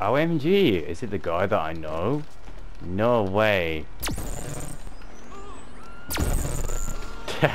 OMG, is it the guy that I know? No way. no,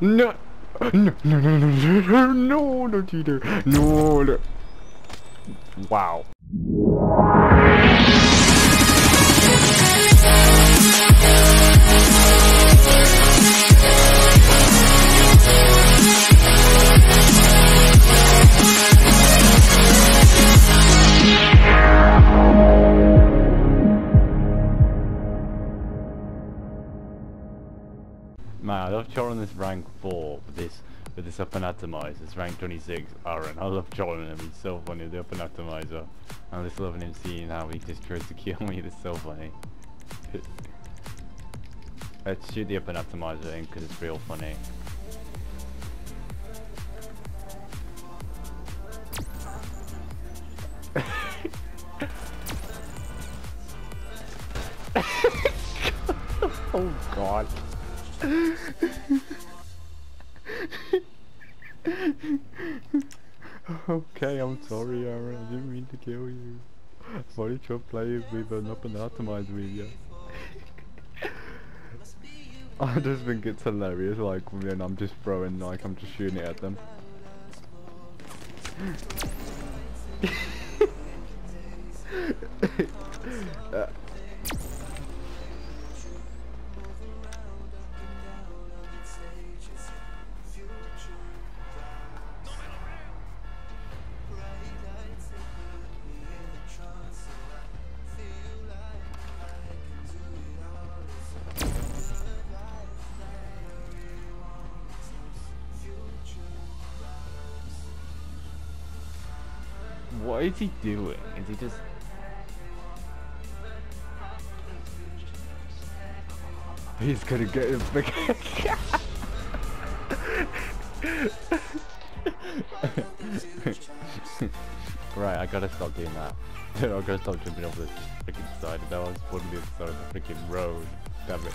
no, no, no, no, no, no, no, no, no. Wow. This up and atomizer. It's rank 26 Aaron. I love trolling him, he's so funny the up and. I'm just loving him seeing how he just tries to kill me, it's so funny. Let's shoot the up and in because it's real funny. oh god. okay, I'm sorry, Aaron. I didn't mean to kill you. Sorry, to play with an open atomized video. I just think it's hilarious, like when I'm just throwing, like I'm just shooting it at them. What is he doing? Is he just... He's gonna get him right, I gotta stop doing that. I gotta stop jumping off this freaking side. Now I'm spawning the side of the freaking road. Damn it.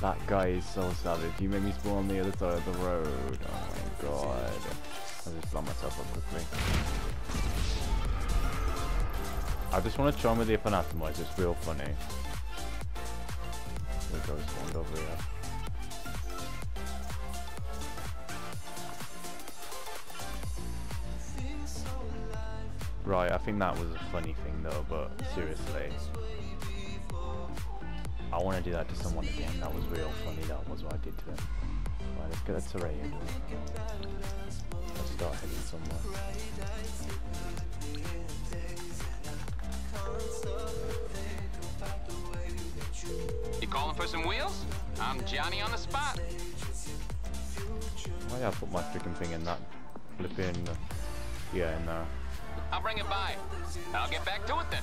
That guy is so savage. He made me spawn on the other side of the road. Oh my god. I just blow myself up quickly. I just want to try with the up and atomizer, it's real funny. There goes spawned over here. Right, I think that was a funny thing though, but seriously. I want to do that to someone again, that was real funny, that was what I did to him. Right, let's get that terrain. Let's start heading somewhere. You calling for some wheels? I'm Johnny on the spot. Why did I put my freaking thing in that flipping, uh, yeah, in there. I'll bring it by. I'll get back to it then.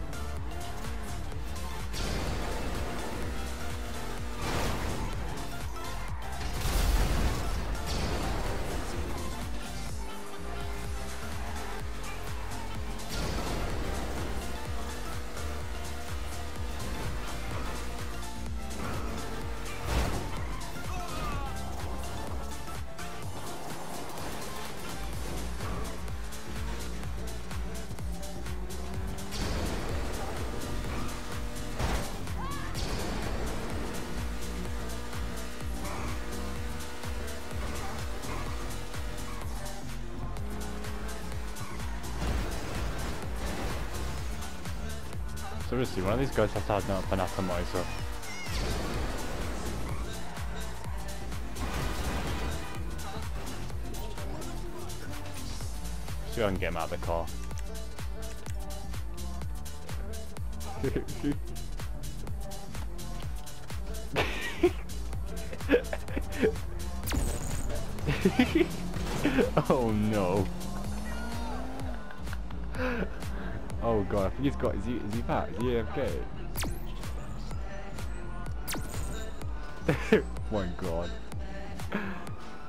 Seriously, one of these guys has to have an atomizer. See if I can get him out of the car. oh no. Oh god, I think he's got. Is he, is he back? Is he AFK? my god.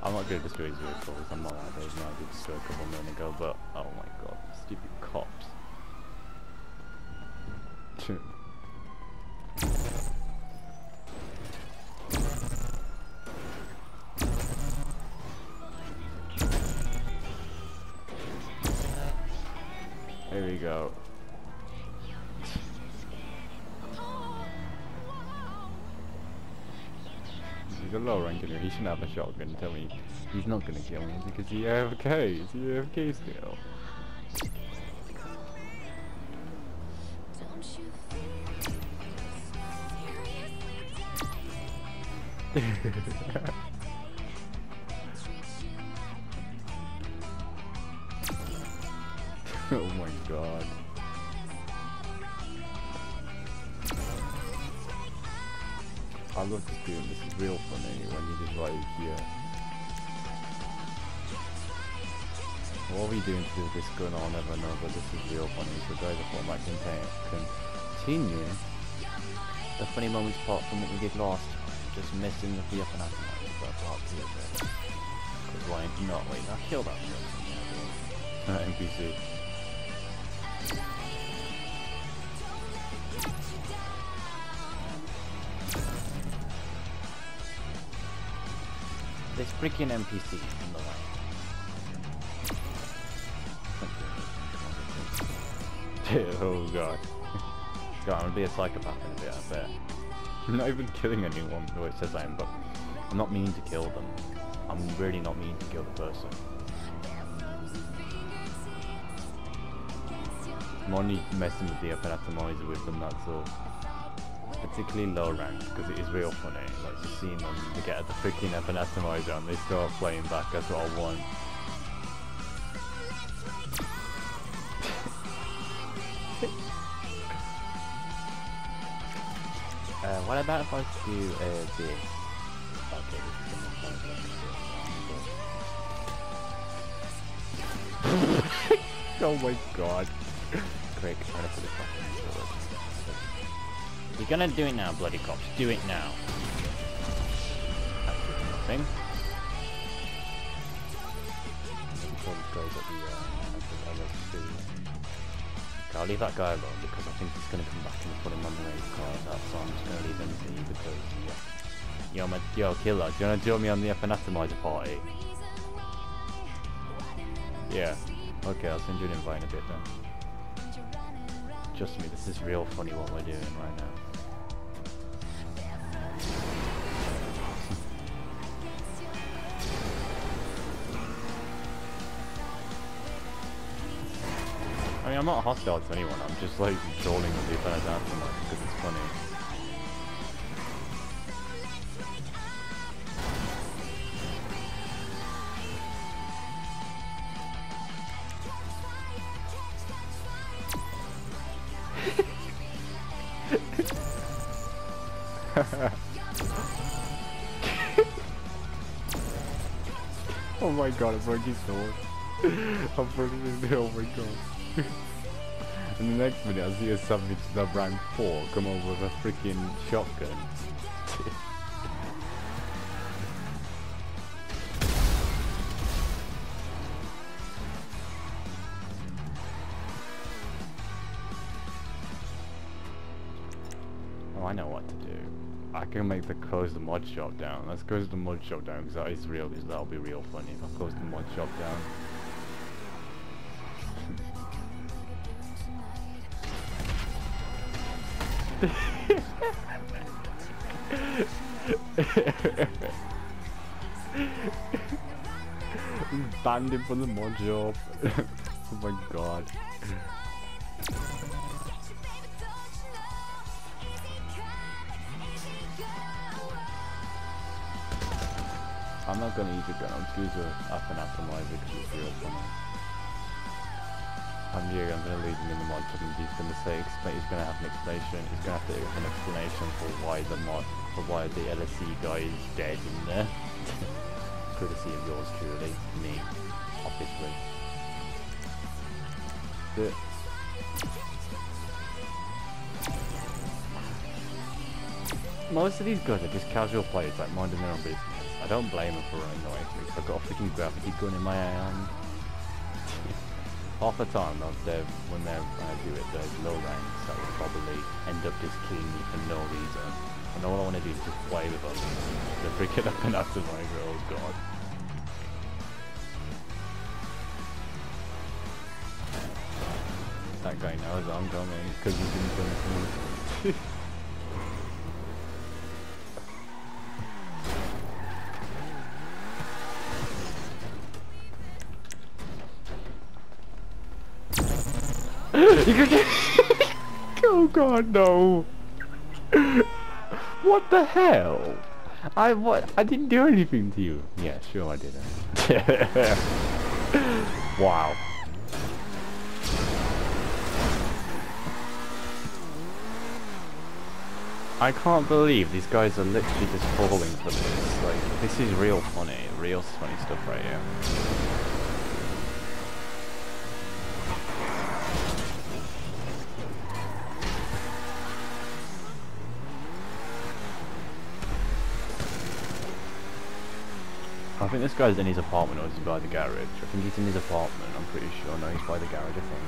I'm not gonna destroy his vehicles, I'm not that big now, I did destroy a couple minutes ago, but oh my god, stupid cops. He's a low rank here. He shouldn't have a shotgun. Tell me he's not gonna kill me because he AFK. Is he AFK still? oh my god. I love this game, this is real funny when you just like here. What are we doing to this gun I'll never know, but this is real funny. So guys, I thought I might continue the funny moments part from what we did last. Just messing with the up and it. Because why not? Wait, I killed that person. Uh, NPC. This freaking NPC in the way. oh god. God, I'm gonna be a psychopath in a bit, I bet. I'm not even killing anyone, though it says I am, but I'm not mean to kill them. I'm really not mean to kill the person. I'm only messing with the atomizer with them, that's all. Particularly low ranks, because it is real funny, like just seeing them to get at the freaking atomizer and they start playing back, that's what I want. uh, what about if I do uh, this? Okay, this is gonna sound like Oh my god. Quick, trying to put it back. You're gonna do it now, bloody cops. Do it now. Okay, I'll leave that guy alone because I think he's gonna come back and put him on the race car. That's so I'm just gonna leave him be because yeah. Yo, my, yo, killer, do you wanna join me on the Atomizer party? Yeah. Okay, I'll send you an invite in a bit then. Trust me, this is real funny what we're doing right now. I mean, I'm not hostile to anyone, I'm just like trolling with the opponent's aftermath because it's funny. oh my god, I broke his sword. I broke his oh my god. In the next minute, I see a savage the rank 4 come over with a freaking shotgun. oh, I know what to do. I can make the close the mod shop down. Let's close the mod shop down because that is real. Because that'll be real funny if I close the mod shop down. Banned him from the mod job. oh my god. I'm not gonna use a gun, I'm just gonna use a up and atomizer because it's real funny. I'm here, I'm gonna leave him in the mod and he's gonna say, he's gonna have an explanation, he's gonna have to have an explanation for why the mod, for why the LSC guy is dead in there. Courtesy of yours truly, me, obviously. But most of these guys are just casual players, like minding their own business. I don't blame them for running away from me, 'cause I've got a freaking gravity gun in my hand. Half the time, they're, when they're I do it, they're low ranks that will probably end up just killing me for no reason. And all I want to do is just play with them. They're freaking up and after my oh god. That guy knows I'm coming because he's been coming to me. oh god, no. What the hell? I what? I didn't do anything to you. Yeah, sure I didn't. wow. I can't believe these guys are literally just falling for this. Like, this is real funny, real funny stuff right here. I think this guy's in his apartment or is he by the garage. I think he's in his apartment, I'm pretty sure. No, he's by the garage, I think.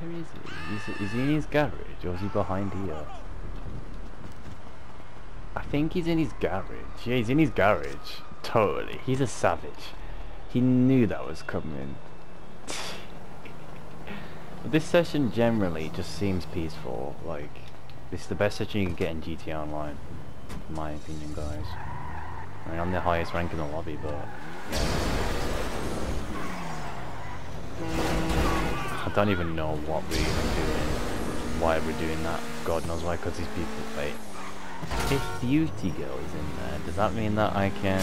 Where is he? Is, he in his garage or is he behind here? I think he's in his garage. Yeah, he's in his garage. Totally. He's a savage. He knew that was coming. this session generally just seems peaceful. Like, this is the best session you can get in GTA Online. In my opinion, guys. I mean, I'm the highest rank in the lobby, but... I don't even know what we're doing. Why we're doing that. God knows why, because these people... Wait. If Beauty Girl is in there, does that mean that I can...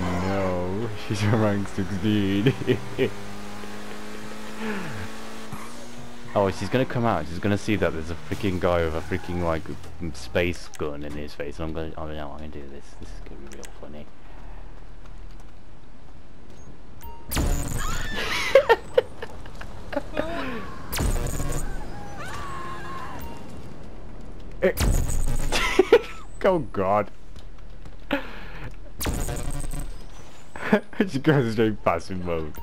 No. No. She's a rank 16. oh, she's gonna come out. She's gonna see that there's a freaking guy with a freaking, like, space gun in his face. I'm gonna... Oh, no, I'm gonna do this. This is gonna be real funny. oh god. she goes straight passive mode.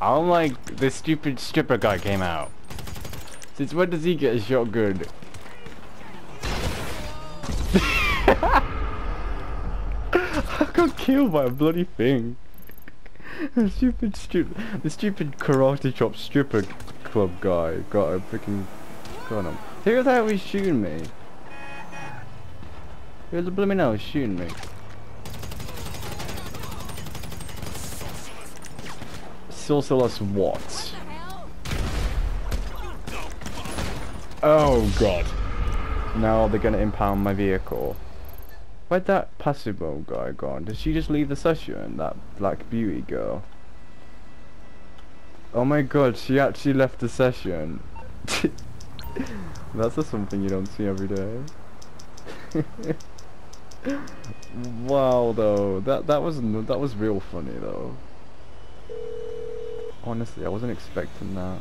I'm like, this stupid stripper guy came out. Since when does he get a shotgun? I got killed by a bloody thing. The stupid, stupid, the stupid karate chop stripper club guy got a freaking gun him. The hell is shooting me? Who the blooming hell is shooting me? Sorceress what? Oh god. Now they're gonna impound my vehicle. Where'd that mode guy gone? Did she just leave the session? That black beauty girl? Oh my god, she actually left the session. That's just something you don't see every day. wow, though that that was that was real funny though. Honestly, I wasn't expecting that.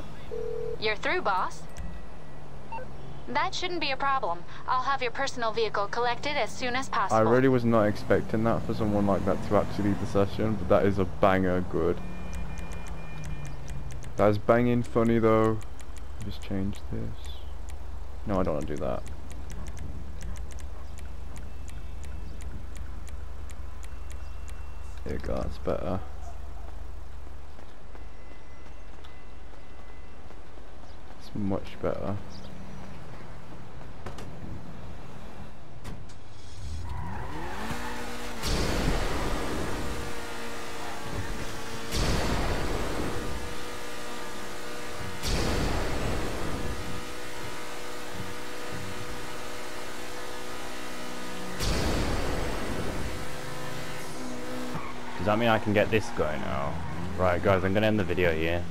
You're through, boss. That shouldn't be a problem. I'll have your personal vehicle collected as soon as possible. I really was not expecting that for someone like that to actually leave the session, but that is a banger good. That's banging funny though. Just change this. No, I don't want to do that. There you go, that's better. It's much better. Does that mean I can get this going now? Right, guys, I'm gonna end the video here.